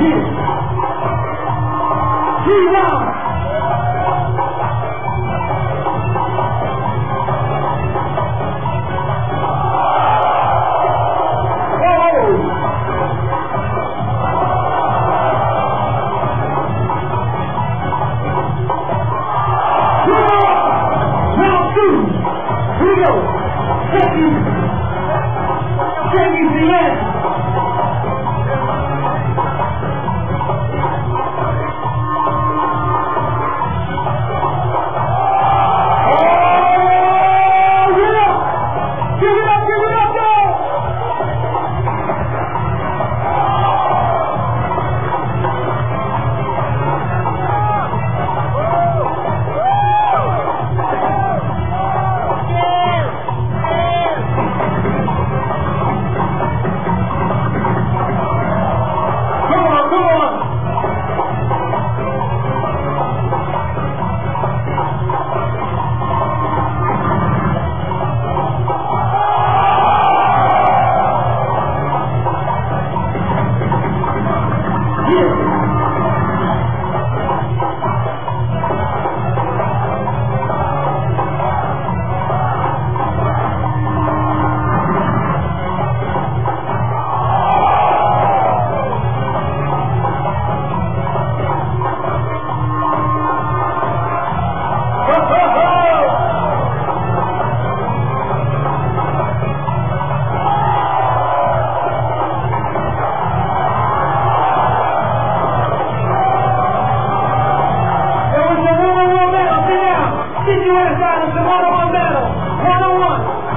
Three rounds. Oh! Round two. Here we go. Second. Second end.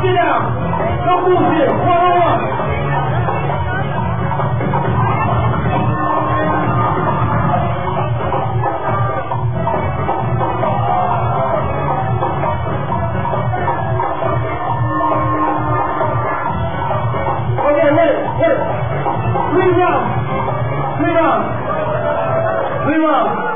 thế nào các vụ việc qua hoa Three rounds! Three rounds! Three rounds!